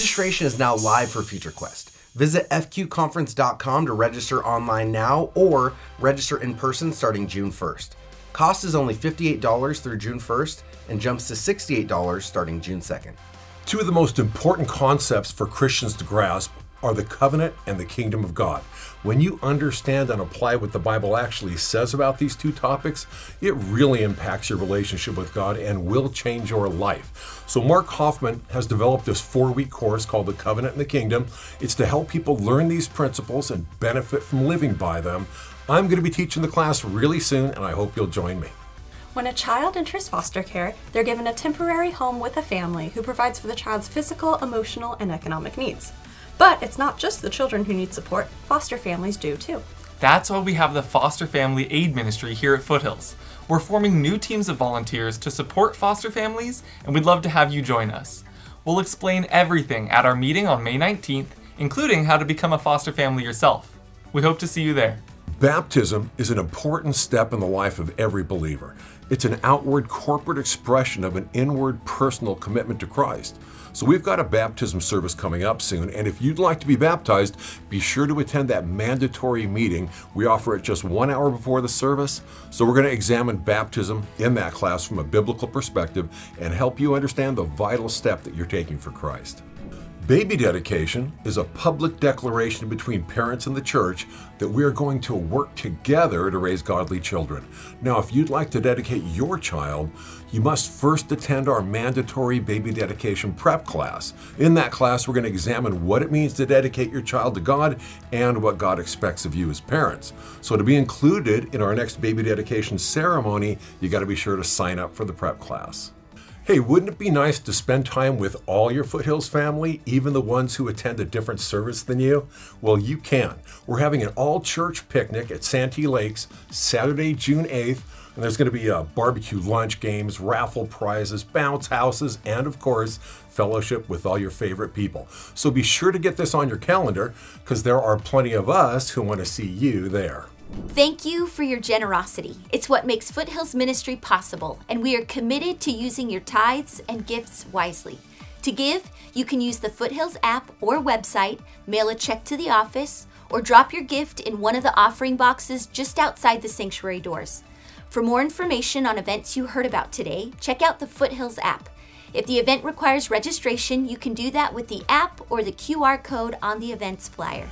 Registration is now live for FutureQuest. Visit fqconference.com to register online now or register in person starting June 1st. Cost is only $58 through June 1st and jumps to $68 starting June 2nd. Two of the most important concepts for Christians to grasp are the covenant and the kingdom of God. When you understand and apply what the Bible actually says about these two topics, it really impacts your relationship with God and will change your life. So, Mark Hoffman has developed this four week course called The Covenant and the Kingdom. It's to help people learn these principles and benefit from living by them. I'm going to be teaching the class really soon, and I hope you'll join me. When a child enters foster care, they're given a temporary home with a family who provides for the child's physical, emotional, and economic needs. But it's not just the children who need support, foster families do too. That's why we have the Foster Family Aid Ministry here at Foothills. We're forming new teams of volunteers to support foster families, and we'd love to have you join us. We'll explain everything at our meeting on May 19th, including how to become a foster family yourself. We hope to see you there. Baptism is an important step in the life of every believer. It's an outward corporate expression of an inward personal commitment to Christ. So we've got a baptism service coming up soon, and if you'd like to be baptized, be sure to attend that mandatory meeting. We offer it just one hour before the service. So we're going to examine baptism in that class from a biblical perspective and help you understand the vital step that you're taking for Christ. Baby dedication is a public declaration between parents and the church that we are going to work together to raise godly children. Now, if you'd like to dedicate your child, you must first attend our mandatory baby dedication prep class. In that class, we're going to examine what it means to dedicate your child to God and what God expects of you as parents. So, to be included in our next baby dedication ceremony, you got to be sure to sign up for the prep class. Hey, wouldn't it be nice to spend time with all your Foothills family, even the ones who attend a different service than you? Well, you can. We're having an all church picnic at Santee Lakes Saturday, June 8th. And there's going to be a barbecue lunch, games, raffle prizes, bounce houses, and of course, fellowship with all your favorite people. So be sure to get this on your calendar because there are plenty of us who want to see you there. Thank you for your generosity. It's what makes Foothills Ministry possible, and we are committed to using your tithes and gifts wisely. To give, you can use the Foothills app or website, mail a check to the office, or drop your gift in one of the offering boxes just outside the sanctuary doors. For more information on events you heard about today, check out the Foothills app. If the event requires registration, you can do that with the app or the QR code on the events flyer.